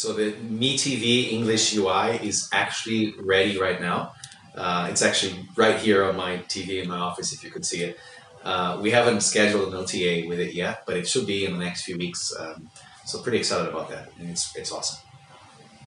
So the Mi TV English UI is actually ready right now. Uh, it's actually right here on my TV in my office if you could see it. Uh, we haven't scheduled an OTA with it yet, but it should be in the next few weeks. Um, so pretty excited about that, and it's it's awesome.